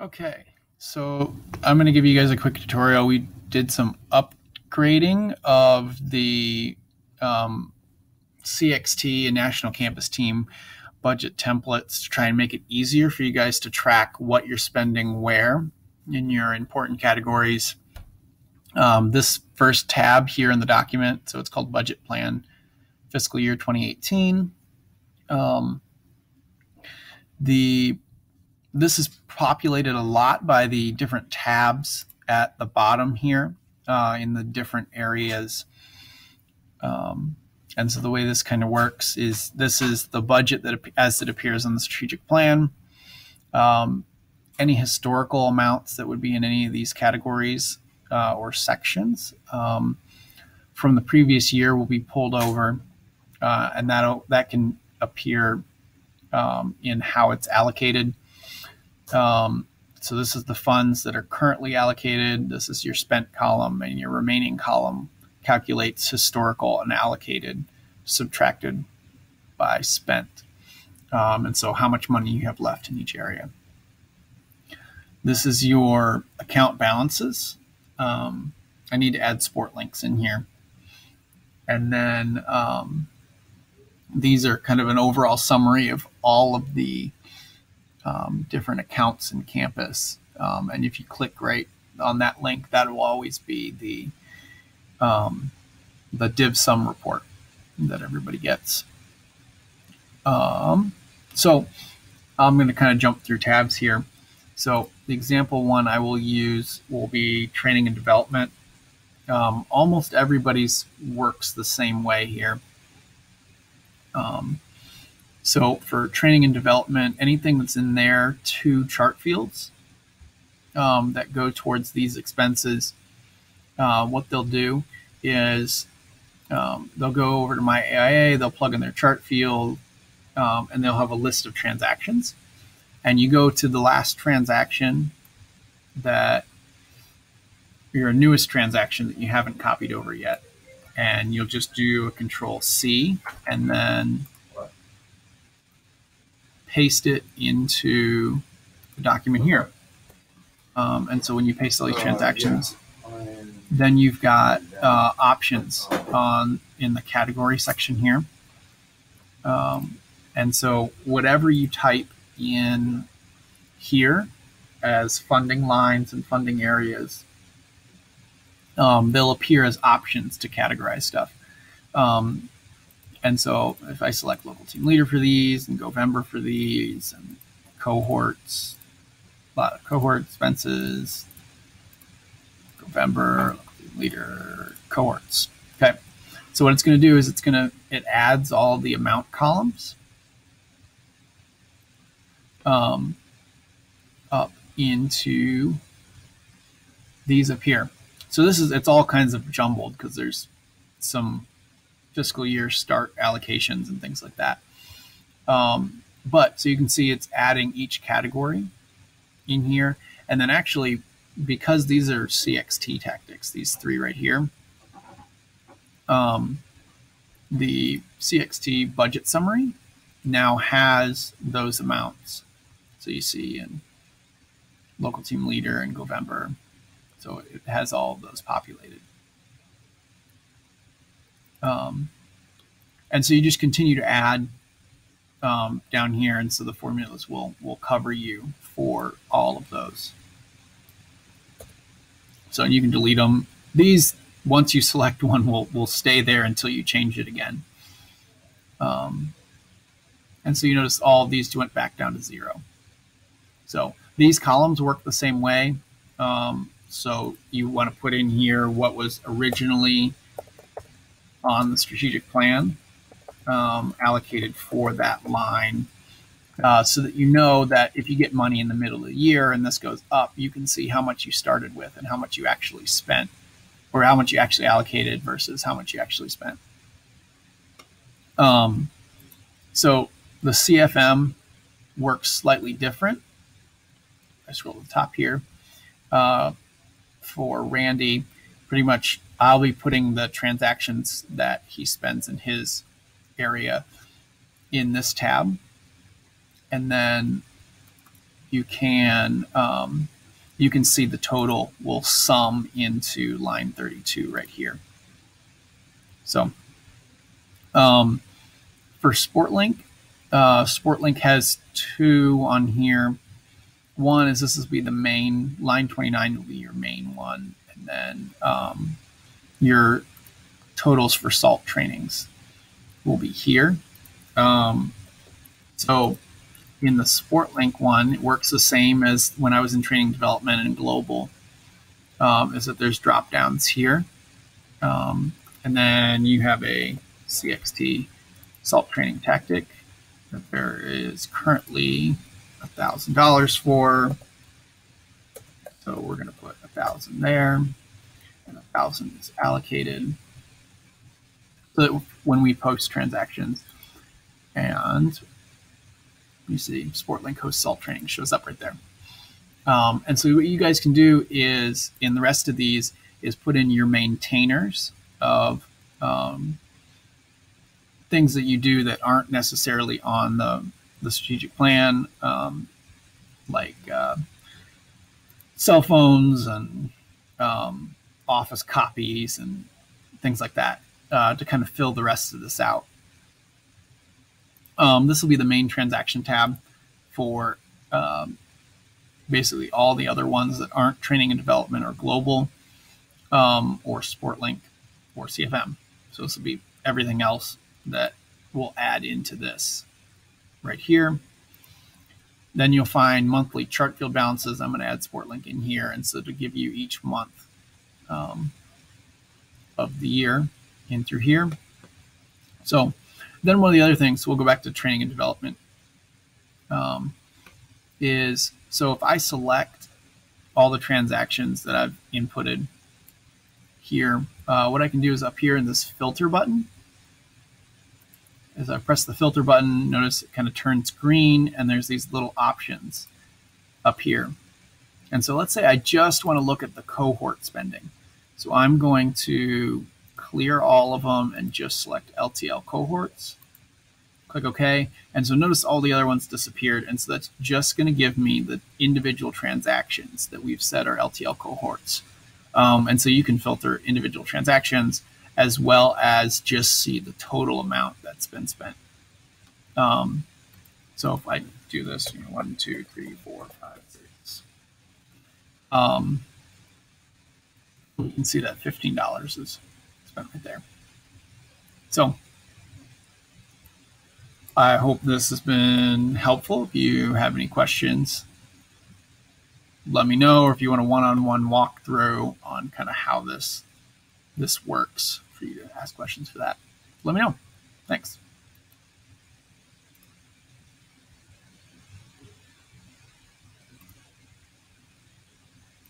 Okay, so I'm going to give you guys a quick tutorial. We did some upgrading of the um, CXT and National Campus Team budget templates to try and make it easier for you guys to track what you're spending where in your important categories. Um, this first tab here in the document, so it's called Budget Plan Fiscal Year 2018. Um, the this is populated a lot by the different tabs at the bottom here uh, in the different areas. Um, and so the way this kind of works is this is the budget that as it appears on the strategic plan. Um, any historical amounts that would be in any of these categories uh, or sections um, from the previous year will be pulled over, uh, and that that can appear um, in how it's allocated. Um, so this is the funds that are currently allocated. This is your spent column, and your remaining column calculates historical and allocated subtracted by spent. Um, and so how much money you have left in each area. This is your account balances. Um, I need to add sport links in here. And then um, these are kind of an overall summary of all of the um, different accounts in campus. Um, and if you click right on that link, that will always be the um, the div sum report that everybody gets. Um, so I'm going to kind of jump through tabs here. So the example one I will use will be training and development. Um, almost everybody's works the same way here. Um, so for training and development, anything that's in there, two chart fields um, that go towards these expenses, uh, what they'll do is um, they'll go over to my AIA, they'll plug in their chart field, um, and they'll have a list of transactions. And you go to the last transaction that your newest transaction that you haven't copied over yet. And you'll just do a control C and then paste it into the document here. Um, and so when you paste all these transactions, then you've got uh, options on in the category section here. Um, and so whatever you type in here as funding lines and funding areas, um, they'll appear as options to categorize stuff. Um, and so if I select local team leader for these and Govember for these and cohorts, a lot of cohort expenses, Govember, leader, cohorts. Okay. So what it's going to do is it's going to, it adds all the amount columns um, up into these up here. So this is, it's all kinds of jumbled because there's some fiscal year start allocations and things like that. Um, but so you can see it's adding each category in here. And then actually, because these are CXT tactics, these three right here, um, the CXT budget summary now has those amounts. So you see in local team leader and Govember. So it has all those populated. Um, and so you just continue to add um, down here, and so the formulas will will cover you for all of those. So you can delete them. These, once you select one, will will stay there until you change it again. Um, and so you notice all these went back down to zero. So these columns work the same way. Um, so you want to put in here what was originally on the strategic plan um, allocated for that line uh, so that you know that if you get money in the middle of the year and this goes up, you can see how much you started with and how much you actually spent or how much you actually allocated versus how much you actually spent. Um, so the CFM works slightly different. I scroll to the top here. Uh, for Randy, pretty much I'll be putting the transactions that he spends in his area in this tab. And then you can um, you can see the total will sum into line 32 right here. So um, for SportLink, uh, SportLink has two on here. One is this will be the main line 29 will be your main one, and then um, your totals for salt trainings will be here. Um, so in the SportLink one, it works the same as when I was in training development and global. Um, is that there's drop downs here, um, and then you have a CXT salt training tactic that there is currently a thousand dollars for. So we're going to put a thousand there, and a thousand is allocated. So that when we post transactions, and you see SportLink host salt training shows up right there. Um, and so what you guys can do is in the rest of these is put in your maintainers of um, things that you do that aren't necessarily on the, the strategic plan, um, like uh, cell phones and um, office copies and things like that uh, to kind of fill the rest of this out. Um, this will be the main transaction tab for um, basically all the other ones that aren't training and development or global um, or SportLink or CFM. So this will be everything else that we'll add into this right here. Then you'll find monthly chart field balances. I'm going to add SportLink in here, and so to give you each month um, of the year in through here. So then one of the other things, we'll go back to training and development, um, is so if I select all the transactions that I've inputted here, uh, what I can do is up here in this filter button, as I press the filter button, notice it kind of turns green and there's these little options up here. And so let's say I just want to look at the cohort spending. So I'm going to clear all of them and just select LTL cohorts. Click OK. And so notice all the other ones disappeared. And so that's just going to give me the individual transactions that we've set are LTL cohorts. Um, and so you can filter individual transactions as well as just see the total amount that's been spent. Um, so if I do this, you know, one, two, three, four, five, six, um, you can see that $15 is spent right there. So I hope this has been helpful. If you have any questions, let me know, or if you want a one-on-one walkthrough on kind of how this this works for you to ask questions for that. Let me know. Thanks.